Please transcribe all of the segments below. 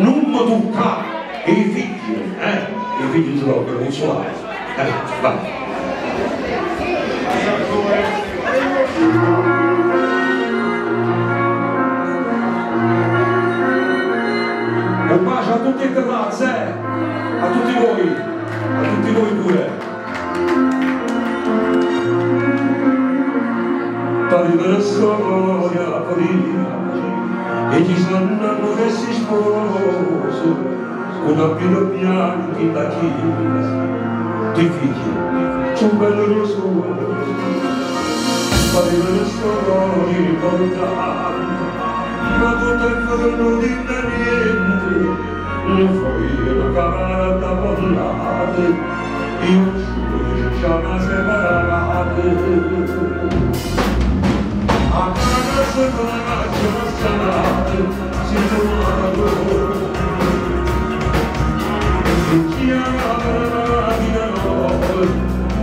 non e i figli, eh? I figli sono per consolare. Eh, vai. Un bacio a tutte le eh? a tutti voi, a tutti voi pure. Pari la storia, pari, e ci saranno che si sposo, kunapinapia nikitaki tifiki chumbelulusua palivenesoroiripauta makotakorunudinariemu foirakaratavonlade iusuishamaseparaate akanasemaa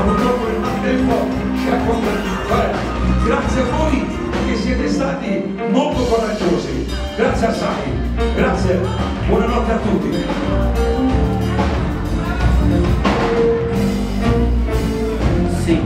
Paolo il battesimo ci ha convertito. Eh. Grazie a voi che siete stati molto coraggiosi. Grazie a assai. Grazie. Buonanotte a tutti. Sì,